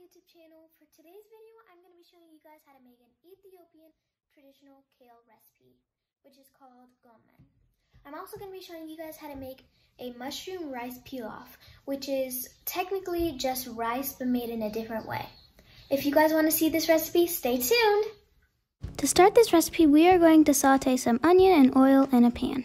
YouTube channel. For today's video, I'm going to be showing you guys how to make an Ethiopian traditional kale recipe, which is called gomen. I'm also going to be showing you guys how to make a mushroom rice pilaf, which is technically just rice but made in a different way. If you guys want to see this recipe, stay tuned. To start this recipe, we are going to saute some onion and oil in a pan.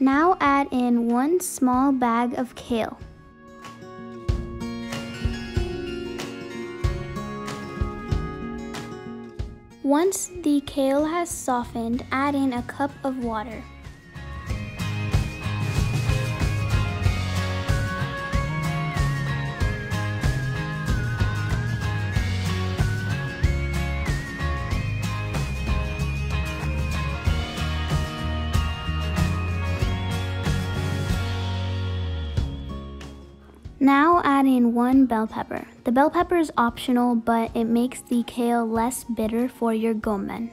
Now add in one small bag of kale. Once the kale has softened, add in a cup of water. Now add in one bell pepper. The bell pepper is optional, but it makes the kale less bitter for your gomen.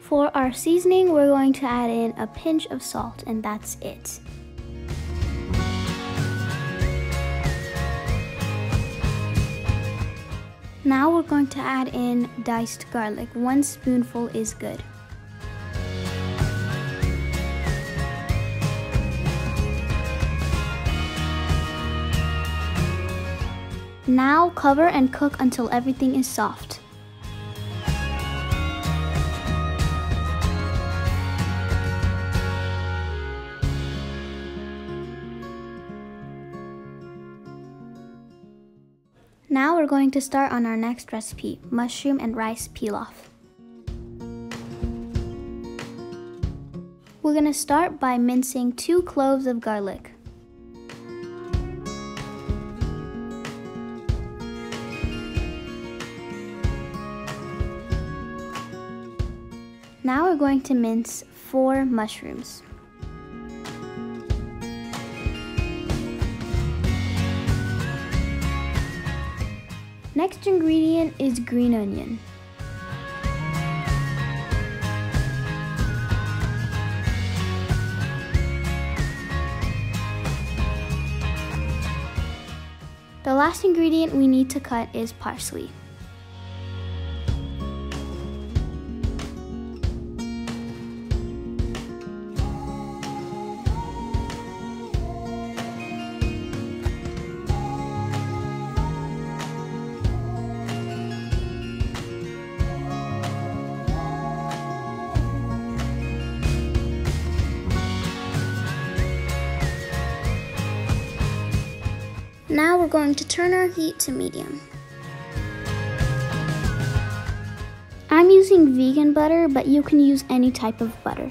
For our seasoning, we're going to add in a pinch of salt, and that's it. Now we're going to add in diced garlic. One spoonful is good. Now cover and cook until everything is soft. Now we're going to start on our next recipe, mushroom and rice pilaf. We're going to start by mincing two cloves of garlic. Going to mince four mushrooms. Next ingredient is green onion. The last ingredient we need to cut is parsley. Now we're going to turn our heat to medium. I'm using vegan butter, but you can use any type of butter.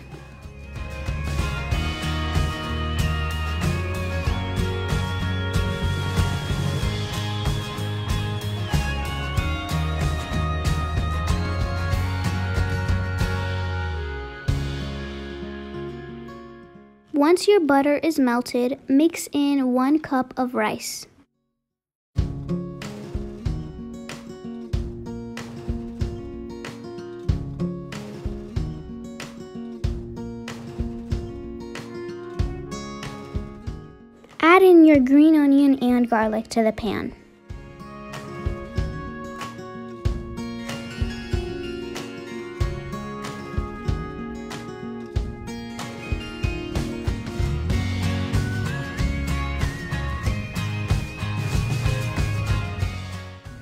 Once your butter is melted, mix in one cup of rice. Add in your green onion and garlic to the pan.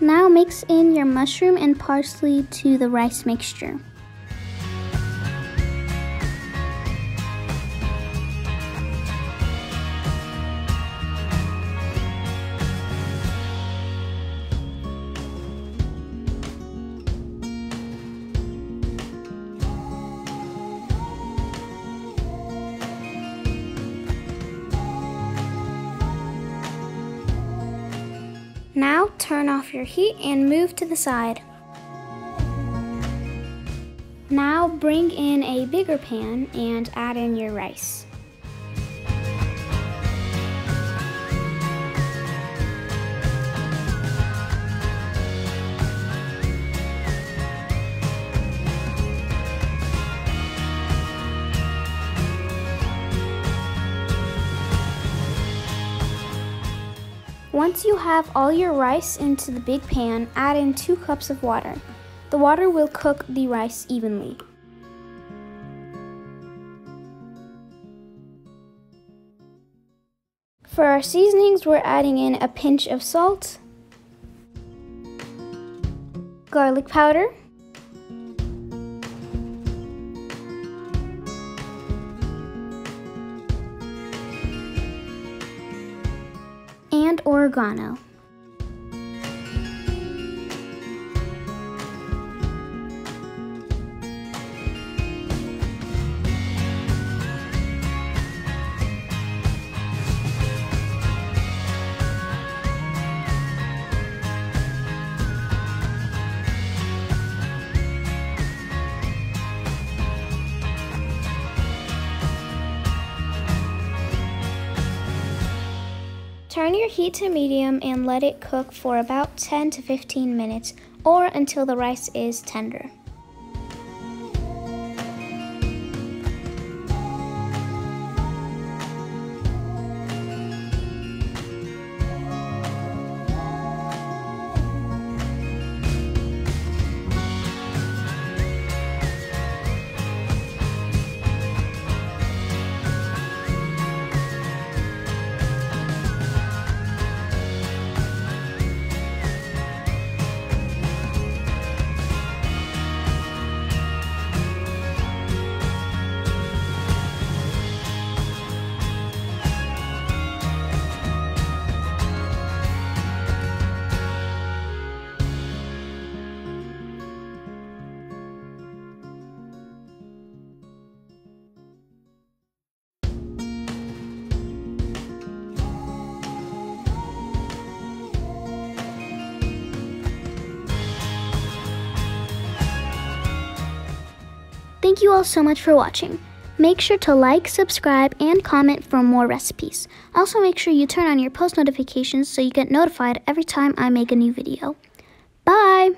Now mix in your mushroom and parsley to the rice mixture. Now turn off your heat and move to the side. Now bring in a bigger pan and add in your rice. Once you have all your rice into the big pan, add in 2 cups of water. The water will cook the rice evenly. For our seasonings, we're adding in a pinch of salt, garlic powder, and oregano. Turn your heat to medium and let it cook for about 10 to 15 minutes or until the rice is tender. Thank you all so much for watching. Make sure to like, subscribe, and comment for more recipes. Also make sure you turn on your post notifications so you get notified every time I make a new video. Bye!